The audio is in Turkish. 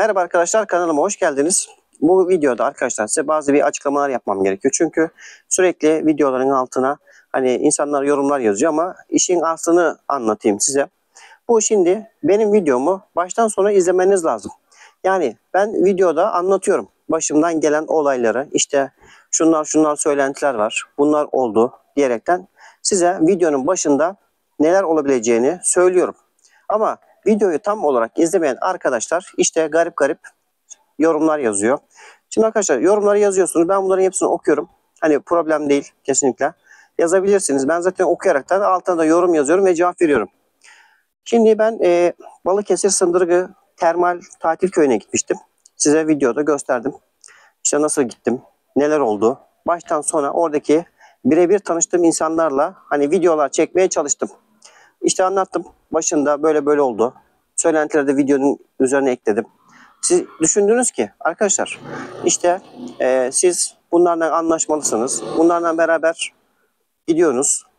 Merhaba arkadaşlar kanalıma hoş geldiniz. Bu videoda arkadaşlar size bazı bir açıklamalar yapmam gerekiyor. Çünkü sürekli videoların altına hani insanlar yorumlar yazıyor ama işin aslını anlatayım size. Bu şimdi benim videomu baştan sona izlemeniz lazım. Yani ben videoda anlatıyorum. Başımdan gelen olayları işte şunlar şunlar söylentiler var. Bunlar oldu diyerekten size videonun başında neler olabileceğini söylüyorum. Ama videoyu tam olarak izlemeyen arkadaşlar işte garip garip yorumlar yazıyor. Şimdi arkadaşlar yorumları yazıyorsunuz. Ben bunların hepsini okuyorum. Hani problem değil kesinlikle. Yazabilirsiniz. Ben zaten okuyaraktan altına da yorum yazıyorum ve cevap veriyorum. Şimdi ben e, Balıkesir Sındırgı Termal Tatil Köyü'ne gitmiştim. Size videoda gösterdim. İşte nasıl gittim, neler oldu. Baştan sona oradaki birebir tanıştığım insanlarla hani videolar çekmeye çalıştım. İşte anlattım. Başında böyle böyle oldu. Söylentileri de videonun üzerine ekledim. Siz düşündünüz ki arkadaşlar işte e, siz bunlarla anlaşmalısınız. Bunlarla beraber gidiyorsunuz.